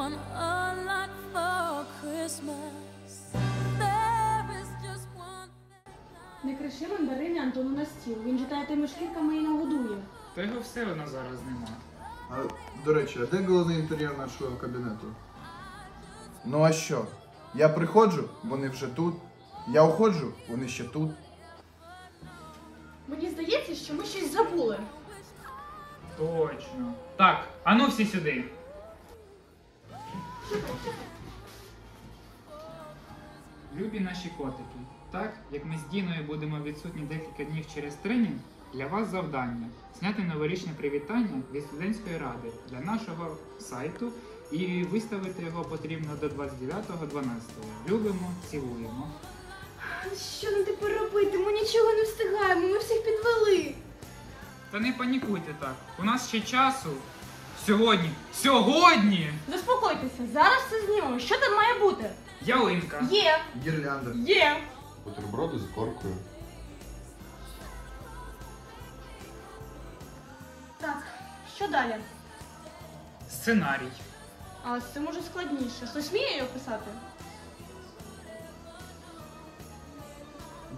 want a lot for Christmas. There is just one thing. Не криши мандарини Антону на стіл. Він читає тими шкірками і нагодує. Та його все одно зараз нема. А, до речі, а де головний інтер'єр нашого кабінету? Ну а що? Я приходжу, вони вже тут. Я уходжу, вони ще тут. Мені здається, що ми щось забули. Точно. Так, а ну всі сюди. Любі наші котики, так як ми з Діною будемо відсутні декілька днів через тренінг, для вас завдання зняти новорічне привітання від студентської ради для нашого сайту і виставити його потрібно до 29.12. Любимо, цілуємо. Що нам тепер робити? Ми нічого не встигаємо, ми всіх підвели. Та не панікуйте так. У нас ще часу. Сьогодні. Сьогодні! Заспокойтеся, зараз все знімемо. Що там має бути? Ялинка. Є, Гірлянда. є. Бутерброди з коркою. Так, що далі? Сценарій. А це може складніше. Хтось вміє його писати?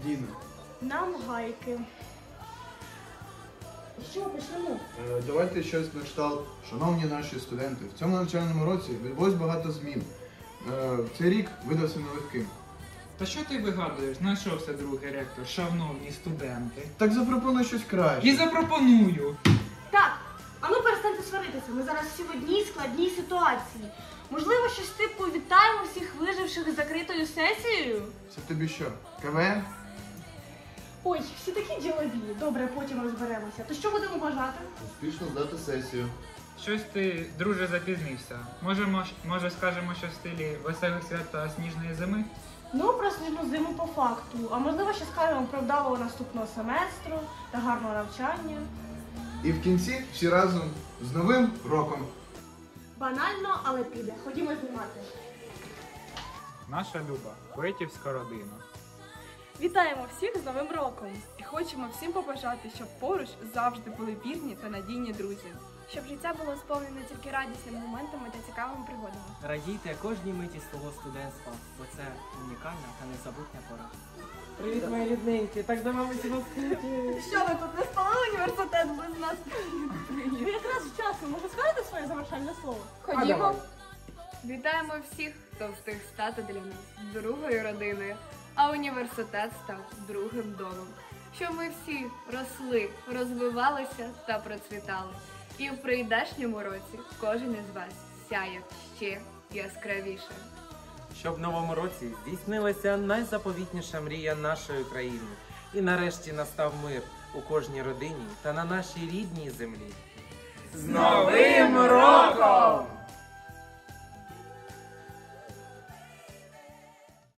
Діна. Нам гайки. Що, почнемо? Е, Давайте щось на кшталт. Шановні наші студенти, в цьому навчальному році відбулось багато змін. Е, Цей рік видався нелегким. Та що ти вигадуєш? Знайшовся другий ректор, шановні студенти. Так запропонуй щось краще. І запропоную. Так, а ну перестаньте сваритися. Ми зараз всі в одній складній ситуації. Можливо, щось типу вітаємо всіх виживших з закритою сесією? Це тобі що? КВН? Ой, всі такі ділові. Добре, потім розберемося. То що будемо бажати? Успішно здати сесію. Щось ти, друже, запізнився. Може, мож- може скажемо що в стилі веселих свят та сніжної зими? Ну, про сніжну зиму по факту. А можливо, ще скажемо про вдалого наступного семестру та гарного навчання. І в кінці всі разом з Новим роком. Банально, але піде. Ходімо знімати. Наша люба, поетівська родина. Вітаємо всіх з Новим роком і хочемо всім побажати, щоб поруч завжди були вірні та надійні друзі. Щоб життя було сповнене тільки радісними моментами та цікавими пригодами. Радійте кожній миті свого студентства, бо це унікальна та незабутня пора. Привіт, мої рідненькі. Так давно ми сьогодні скільки. Що ви тут не спалили університет без нас? Ви якраз вчасно, може скажете своє завершальне слово? Ходімо. Вітаємо всіх, хто встиг стати для нас другою родиною, а університет став другим домом. Щоб ми всі росли, розвивалися та процвітали. І в прийдешньому році кожен із вас сяє ще яскравіше. Щоб в новому році здійснилася найзаповітніша мрія нашої країни. І нарешті настав мир у кожній родині та на нашій рідній землі. З Новим!